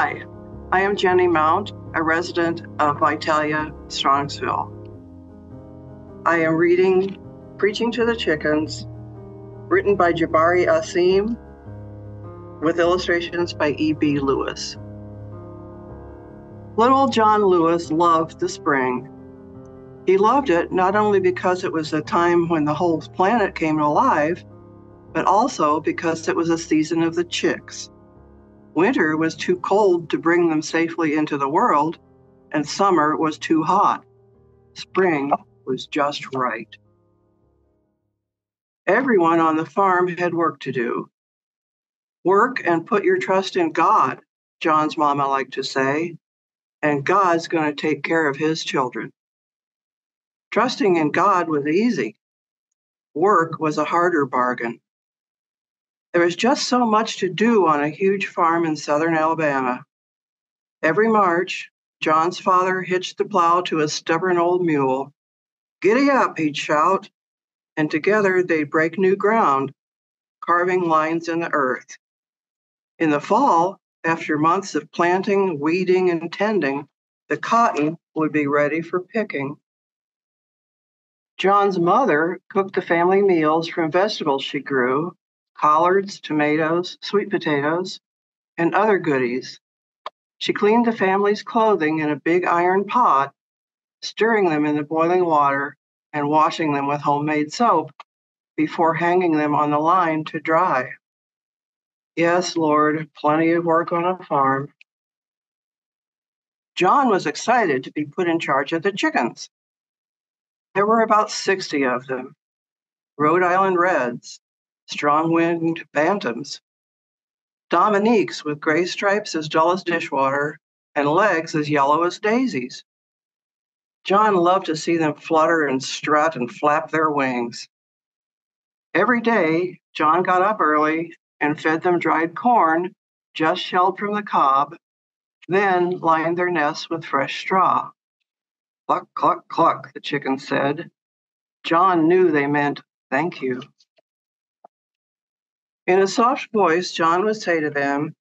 Hi, I am Jenny Mount, a resident of Vitalia, Strongsville. I am reading Preaching to the Chickens, written by Jabari Asim, with illustrations by E.B. Lewis. Little John Lewis loved the spring. He loved it not only because it was a time when the whole planet came alive, but also because it was a season of the chicks. Winter was too cold to bring them safely into the world, and summer was too hot. Spring was just right. Everyone on the farm had work to do. Work and put your trust in God, John's mama liked to say, and God's going to take care of his children. Trusting in God was easy. Work was a harder bargain. There was just so much to do on a huge farm in southern Alabama. Every March, John's father hitched the plow to a stubborn old mule. Giddy up, he'd shout, and together they'd break new ground, carving lines in the earth. In the fall, after months of planting, weeding, and tending, the cotton would be ready for picking. John's mother cooked the family meals from vegetables she grew collards, tomatoes, sweet potatoes, and other goodies. She cleaned the family's clothing in a big iron pot, stirring them in the boiling water and washing them with homemade soap before hanging them on the line to dry. Yes, Lord, plenty of work on a farm. John was excited to be put in charge of the chickens. There were about 60 of them Rhode Island Reds, strong winged bantams, Dominiques with gray stripes as dull as dishwater and legs as yellow as daisies. John loved to see them flutter and strut and flap their wings. Every day, John got up early and fed them dried corn just shelled from the cob, then lined their nests with fresh straw. Cluck, cluck, cluck, the chickens said. John knew they meant thank you. In a soft voice, John would say to them,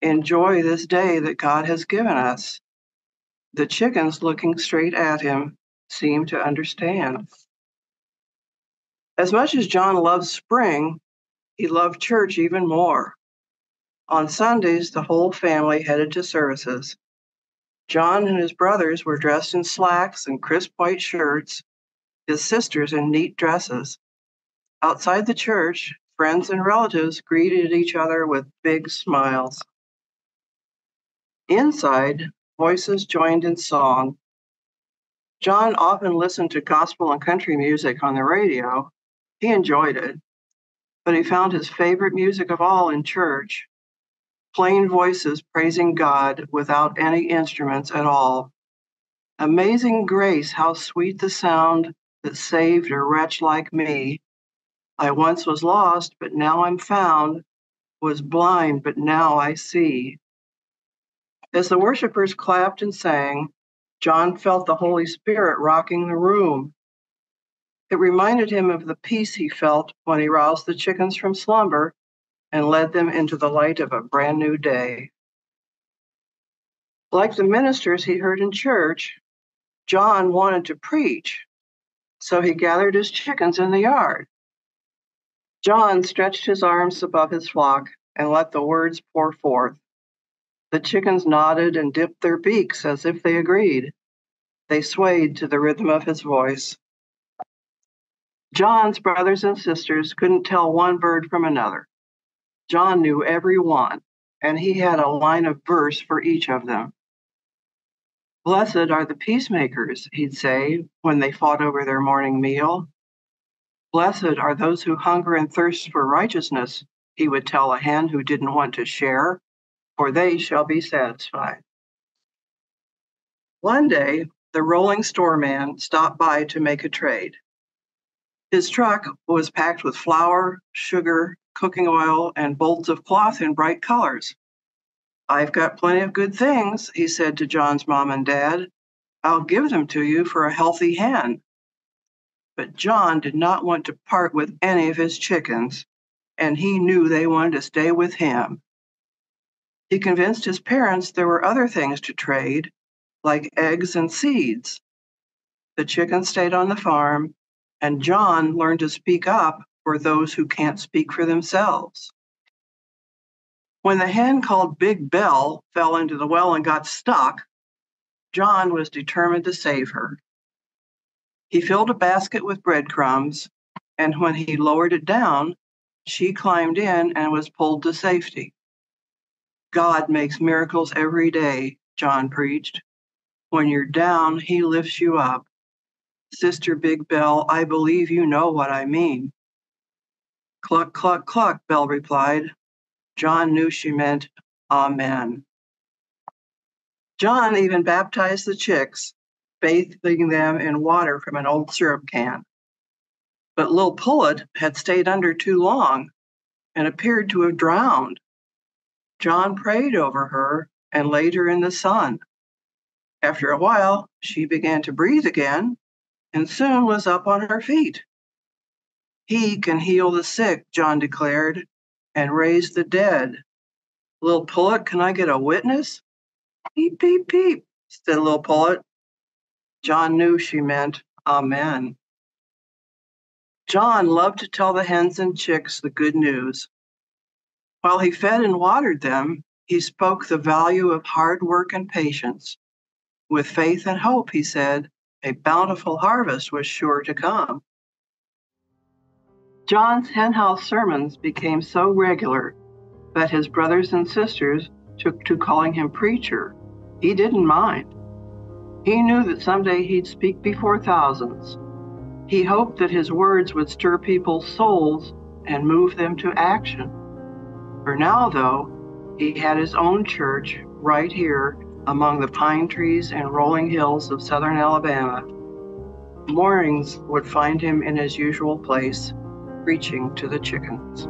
Enjoy this day that God has given us. The chickens, looking straight at him, seemed to understand. As much as John loved spring, he loved church even more. On Sundays, the whole family headed to services. John and his brothers were dressed in slacks and crisp white shirts, his sisters in neat dresses. Outside the church, friends and relatives greeted each other with big smiles. Inside, voices joined in song. John often listened to gospel and country music on the radio. He enjoyed it, but he found his favorite music of all in church plain voices praising God without any instruments at all. Amazing grace, how sweet the sound that saved a wretch like me. I once was lost, but now I'm found, was blind, but now I see. As the worshippers clapped and sang, John felt the Holy Spirit rocking the room. It reminded him of the peace he felt when he roused the chickens from slumber and led them into the light of a brand new day. Like the ministers he heard in church, John wanted to preach, so he gathered his chickens in the yard. John stretched his arms above his flock and let the words pour forth. The chickens nodded and dipped their beaks as if they agreed. They swayed to the rhythm of his voice. John's brothers and sisters couldn't tell one bird from another. John knew every one, and he had a line of verse for each of them. Blessed are the peacemakers, he'd say when they fought over their morning meal. Blessed are those who hunger and thirst for righteousness, he would tell a hen who didn't want to share, for they shall be satisfied. One day, the rolling store man stopped by to make a trade. His truck was packed with flour, sugar, cooking oil, and bolts of cloth in bright colors. I've got plenty of good things, he said to John's mom and dad. I'll give them to you for a healthy hen. But John did not want to part with any of his chickens, and he knew they wanted to stay with him. He convinced his parents there were other things to trade, like eggs and seeds. The chickens stayed on the farm, and John learned to speak up for those who can't speak for themselves. When the hen called Big Bell fell into the well and got stuck, John was determined to save her. He filled a basket with breadcrumbs, and when he lowered it down, she climbed in and was pulled to safety. God makes miracles every day, John preached. When you're down, he lifts you up. Sister Big Bell, I believe you know what I mean. Cluck, cluck, cluck, Bell replied. John knew she meant Amen. John even baptized the chicks, bathing them in water from an old syrup can. But Lil Pullet had stayed under too long and appeared to have drowned. John prayed over her and laid her in the sun. After a while, she began to breathe again and soon was up on her feet. He can heal the sick, John declared, and raise the dead. Lil Pullet, can I get a witness? Peep, peep, peep, said Lil Pullet. John knew she meant Amen. John loved to tell the hens and chicks the good news. While he fed and watered them, he spoke the value of hard work and patience. With faith and hope, he said, a bountiful harvest was sure to come. John's henhouse sermons became so regular that his brothers and sisters took to calling him preacher. He didn't mind. He knew that someday he'd speak before thousands. He hoped that his words would stir people's souls and move them to action. For now, though, he had his own church right here among the pine trees and rolling hills of southern Alabama. Mornings would find him in his usual place, preaching to the chickens.